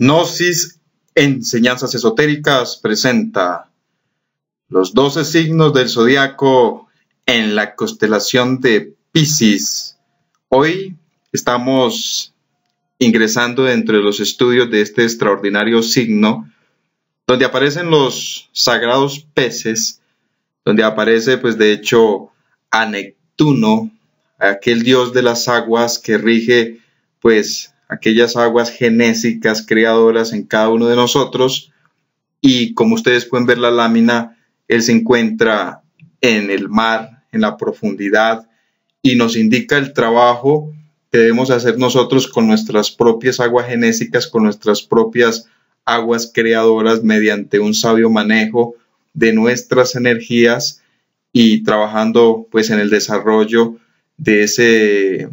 Gnosis Enseñanzas Esotéricas presenta los doce signos del zodiaco en la constelación de Pisces. Hoy estamos ingresando dentro de los estudios de este extraordinario signo, donde aparecen los sagrados peces, donde aparece, pues de hecho, a Neptuno, aquel dios de las aguas que rige, pues aquellas aguas genésicas creadoras en cada uno de nosotros. Y como ustedes pueden ver la lámina, él se encuentra en el mar, en la profundidad, y nos indica el trabajo que debemos hacer nosotros con nuestras propias aguas genésicas, con nuestras propias aguas creadoras mediante un sabio manejo de nuestras energías y trabajando pues en el desarrollo de ese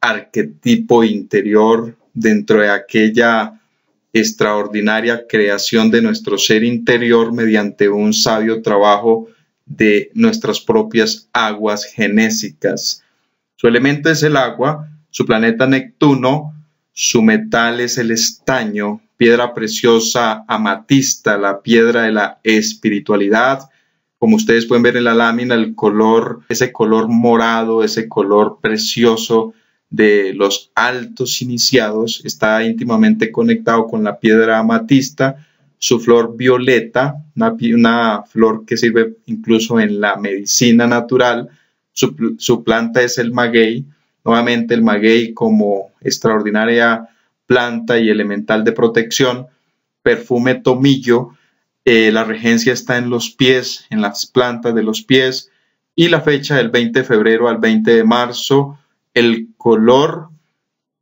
arquetipo interior dentro de aquella extraordinaria creación de nuestro ser interior mediante un sabio trabajo de nuestras propias aguas genésicas. Su elemento es el agua, su planeta Neptuno, su metal es el estaño, piedra preciosa amatista, la piedra de la espiritualidad. Como ustedes pueden ver en la lámina, el color, ese color morado, ese color precioso de los altos iniciados está íntimamente conectado con la piedra amatista, su flor violeta, una, flor que sirve incluso en la medicina natural, su, planta es el maguey, nuevamente el maguey como extraordinaria planta y elemental de protección, perfume tomillo, eh, la regencia está en los pies, en las plantas de los pies, y la fecha del 20 de febrero al 20 de marzo, el color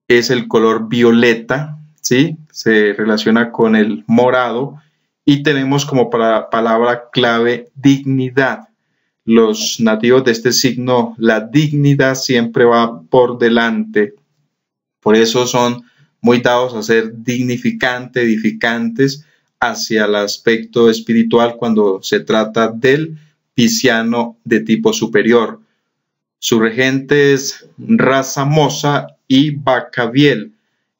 es el color violeta, ¿sí? Se relaciona con el morado y tenemos como palabra clave dignidad. Los nativos de este signo, la dignidad siempre va por delante. Por eso son muy dados a ser dignificantes, edificantes hacia el aspecto espiritual cuando se trata del pisciano de tipo superior. Su regente es Raza y Bacabiel.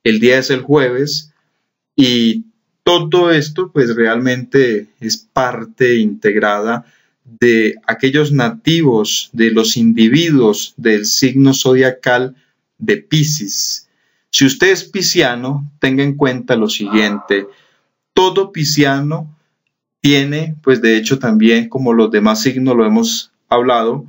El día es el jueves y todo esto pues realmente es parte integrada de aquellos nativos, de los individuos del signo zodiacal de Pisces. Si usted es pisciano, tenga en cuenta lo siguiente, todo pisciano tiene, pues de hecho también como los demás signos lo hemos hablado,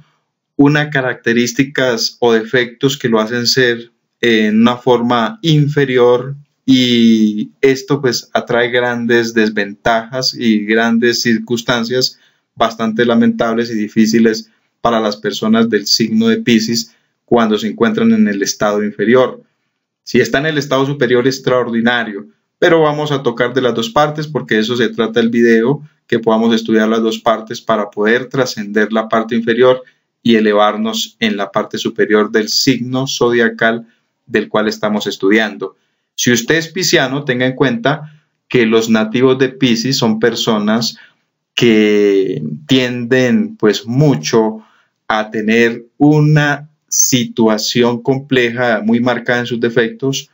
unas características o defectos que lo hacen ser en una forma inferior y esto pues atrae grandes desventajas y grandes circunstancias bastante lamentables y difíciles para las personas del signo de Pisces cuando se encuentran en el estado inferior. Si está en el estado superior, extraordinario, pero vamos a tocar de las dos partes porque eso se trata el video, que podamos estudiar las dos partes para poder trascender la parte inferior y elevarnos en la parte superior del signo zodiacal del cual estamos estudiando. Si usted es pisciano, tenga en cuenta que los nativos de Piscis son personas que tienden pues mucho a tener una situación compleja muy marcada en sus defectos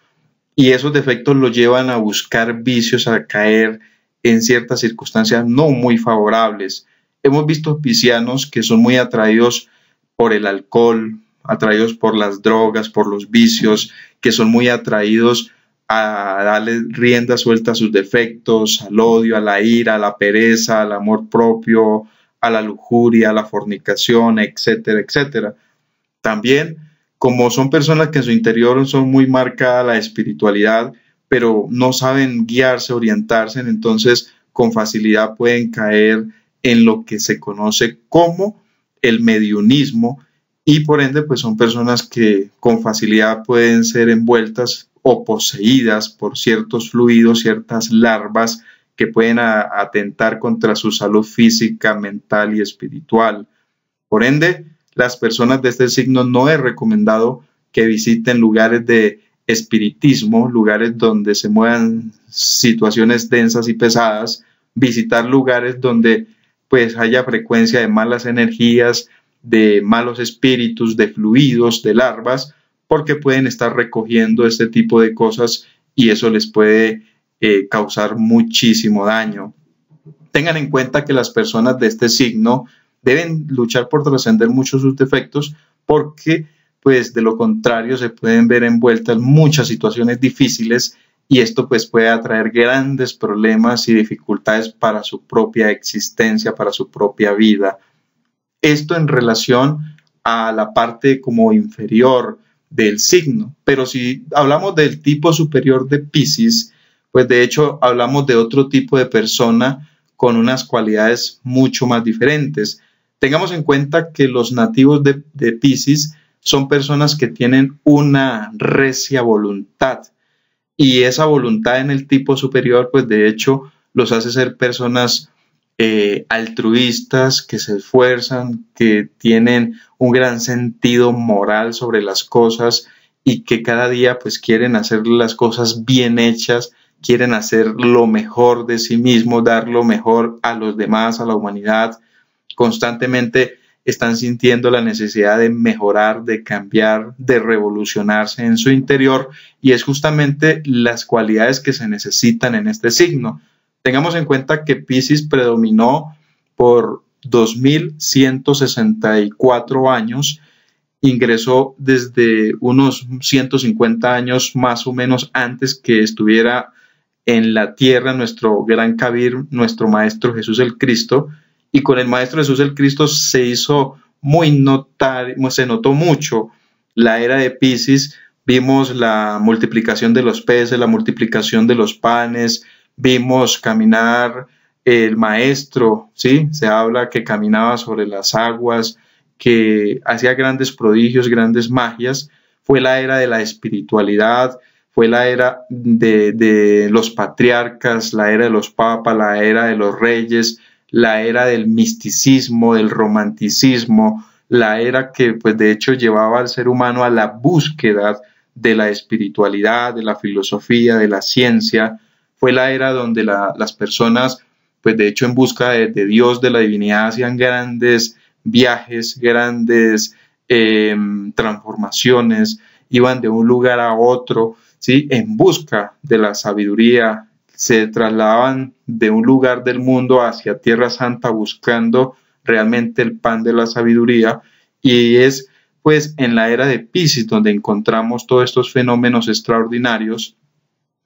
y esos defectos lo llevan a buscar vicios, a caer en ciertas circunstancias no muy favorables. Hemos visto piscianos que son muy atraídos por el alcohol, atraídos por las drogas, por los vicios, que son muy atraídos a darle rienda suelta a sus defectos, al odio, a la ira, a la pereza, al amor propio, a la lujuria, a la fornicación, etcétera, etcétera. También, como son personas que en su interior son muy marcada la espiritualidad, pero no saben guiarse, orientarse, entonces con facilidad pueden caer en lo que se conoce como el mediunismo y por ende pues son personas que con facilidad pueden ser envueltas o poseídas por ciertos fluidos, ciertas larvas que pueden atentar contra su salud física, mental y espiritual. Por ende, las personas de este signo no es recomendado que visiten lugares de espiritismo, lugares donde se muevan situaciones densas y pesadas, visitar lugares donde pues haya frecuencia de malas energías, de malos espíritus, de fluidos, de larvas, porque pueden estar recogiendo este tipo de cosas y eso les puede eh, causar muchísimo daño. Tengan en cuenta que las personas de este signo deben luchar por trascender muchos sus defectos porque pues de lo contrario se pueden ver envueltas muchas situaciones difíciles y esto pues puede atraer grandes problemas y dificultades para su propia existencia, para su propia vida. Esto en relación a la parte como inferior del signo, pero si hablamos del tipo superior de Pisces, pues de hecho hablamos de otro tipo de persona con unas cualidades mucho más diferentes. Tengamos en cuenta que los nativos de, de Pisces son personas que tienen una recia voluntad y esa voluntad en el tipo superior pues de hecho los hace ser personas eh, altruistas, que se esfuerzan, que tienen un gran sentido moral sobre las cosas y que cada día pues quieren hacer las cosas bien hechas quieren hacer lo mejor de sí mismos, dar lo mejor a los demás, a la humanidad. Constantemente están sintiendo la necesidad de mejorar, de cambiar, de revolucionarse en su interior y es justamente las cualidades que se necesitan en este signo. Tengamos en cuenta que Pisces predominó por 2164 años, ingresó desde unos 150 años más o menos antes que estuviera en la tierra nuestro gran Kabir, nuestro Maestro Jesús el Cristo, y con el Maestro Jesús el Cristo se hizo muy notar, se notó mucho la era de Pisces, vimos la multiplicación de los peces, la multiplicación de los panes, vimos caminar el Maestro, ¿sí? Se habla que caminaba sobre las aguas, que hacía grandes prodigios, grandes magias, fue la era de la espiritualidad, fue la era de, los patriarcas, la era de los papas, la era de los reyes, la era del misticismo, del romanticismo, la era que pues de hecho llevaba al ser humano a la búsqueda de la espiritualidad, de la filosofía, de la ciencia, fue la era donde las personas pues de hecho en busca de, Dios, de la divinidad, hacían grandes viajes, grandes em, transformaciones, iban de un lugar a otro, ¿sí? en busca de la sabiduría, se trasladaban de un lugar del mundo hacia Tierra Santa buscando realmente el pan de la sabiduría. Y es pues en la era de Pisces donde encontramos todos estos fenómenos extraordinarios.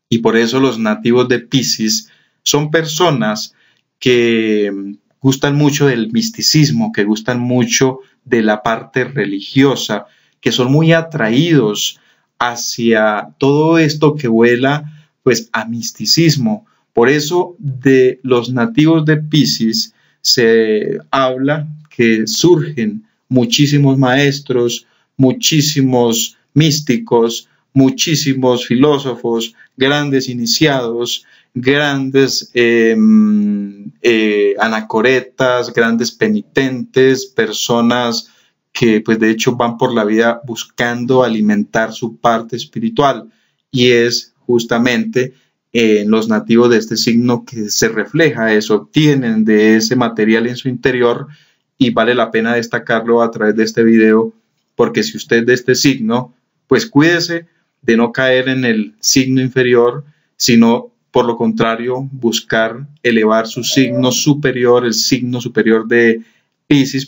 Y por eso los nativos de Pisces son personas que gustan mucho del misticismo, que gustan mucho de la parte religiosa, que son muy atraídos hacia todo esto que vuela pues a misticismo. Por eso de los nativos de Pisces se habla que surgen muchísimos maestros, muchísimos místicos, muchísimos filósofos, grandes iniciados, grandes em, eh, anacoretas, grandes penitentes, personas que pues de hecho van por la vida buscando alimentar su parte espiritual y es justamente en los nativos de este signo que se refleja eso, obtienen de ese material en su interior y vale la pena destacarlo a través de este video porque si usted de este signo, pues cuídese de no caer en el signo inferior, sino por lo contrario buscar elevar su signo superior, el signo superior de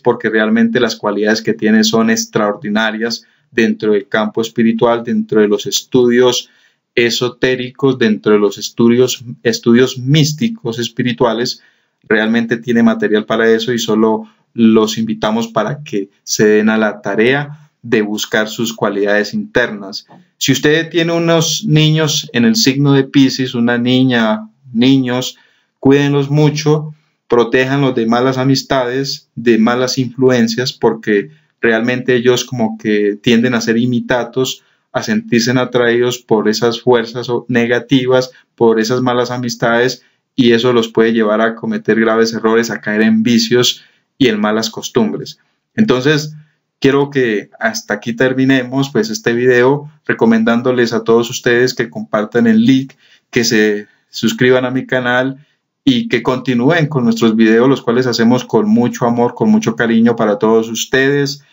porque realmente las cualidades que tiene son extraordinarias dentro del campo espiritual, dentro de los estudios esotéricos, dentro de los estudios, estudios místicos espirituales, realmente tiene material para eso y solo los invitamos para que se den a la tarea de buscar sus cualidades internas. Si usted tiene unos niños en el signo de Pisces, una niña, niños, cuídenlos mucho, protéjanlos de malas amistades, de malas influencias, porque realmente ellos como que tienden a ser imitados, a sentirse atraídos por esas fuerzas negativas, por esas malas amistades, y eso los puede llevar a cometer graves errores, a caer en vicios y en malas costumbres. Entonces, quiero que hasta aquí terminemos pues este video recomendándoles a todos ustedes que compartan el link, que se suscriban a mi canal y que continúen con nuestros videos, los cuales hacemos con mucho amor, con mucho cariño para todos ustedes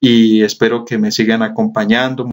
y espero que me sigan acompañando.